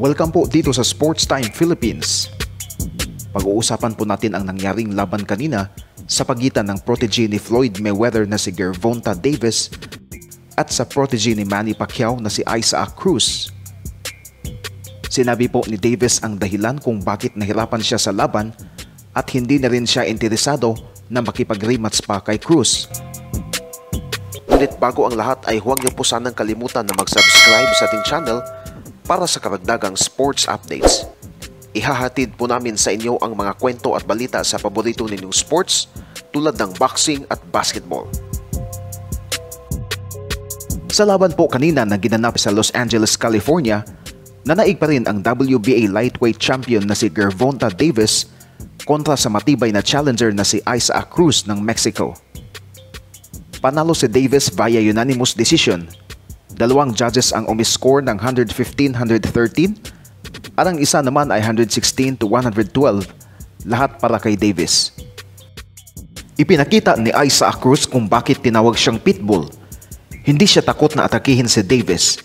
Welcome po dito sa Sports Time Philippines. Pag-uusapan po natin ang nangyaring laban kanina sa pagitan ng protege ni Floyd Mayweather na si Gervonta Davis at sa protege ni Manny Pacquiao na si Isaac Cruz. Sinabi po ni Davis ang dahilan kung bakit nahirapan siya sa laban at hindi na rin siya interesado na makipag-rematch pa kay Cruz. Ngunit bago ang lahat ay huwag niyo po sanang kalimutan na mag-subscribe sa ating channel para sa karagdagang sports updates. Ihahatid po namin sa inyo ang mga kwento at balita sa paborito ninyong sports tulad ng boxing at basketball. Sa laban po kanina na ginanap sa Los Angeles, California, nanaig pa rin ang WBA lightweight champion na si Gervonta Davis kontra sa matibay na challenger na si Isaac Cruz ng Mexico. Panalo si Davis via unanimous decision. Dalawang judges ang umiscore ng 115-113 at ang isa naman ay 116 to 112, lahat para kay Davis. Ipinakita ni Isaac Cruz kung bakit tinawag siyang pitbull. Hindi siya takot na atakihin si Davis.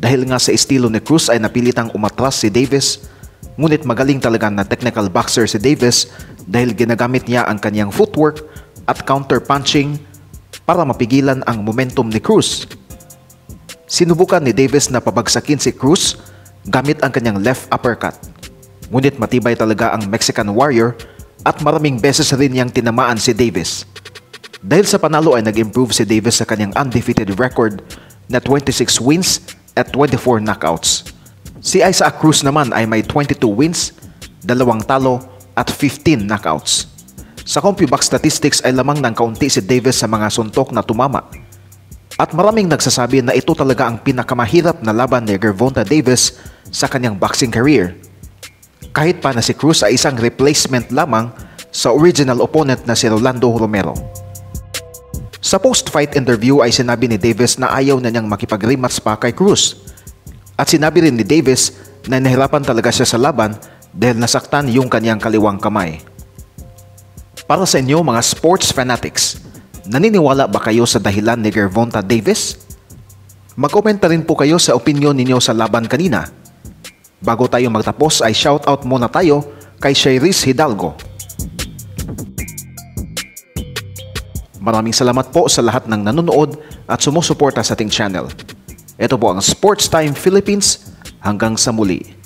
Dahil nga sa estilo ni Cruz ay napilitang umatras si Davis, ngunit magaling talaga na technical boxer si Davis dahil ginagamit niya ang kanyang footwork at counter-punching para mapigilan ang momentum ni Cruz. Sinubukan ni Davis na pabagsakin si Cruz gamit ang kanyang left uppercut. Ngunit matibay talaga ang Mexican Warrior at maraming beses rin niyang tinamaan si Davis. Dahil sa panalo ay nag-improve si Davis sa kanyang undefeated record na 26 wins at 24 knockouts. Si Isaac Cruz naman ay may 22 wins, dalawang talo at 15 knockouts. Sa CompuBox statistics ay lamang ng kaunti si Davis sa mga suntok na tumama. At maraming nagsasabi na ito talaga ang pinakamahirap na laban ni Gervonta Davis sa kanyang boxing career. Kahit pa na si Cruz ay isang replacement lamang sa original opponent na si Rolando Romero. Sa post-fight interview ay sinabi ni Davis na ayaw na niyang makipag-rematch pa kay Cruz. At sinabi rin ni Davis na nahirapan talaga siya sa laban dahil nasaktan yung kanyang kaliwang kamay. Para sa inyo mga sports fanatics, naniniwala ba kayo sa dahilan ni Gervonta Davis? Mag-comment na rin po kayo sa opinion ninyo sa laban kanina. Bago tayo magtapos ay shoutout muna tayo kay Shairis Hidalgo. Maraming salamat po sa lahat ng nanonood at sumusuporta sa ating channel. Ito po ang Sports Time Philippines. Hanggang sa muli.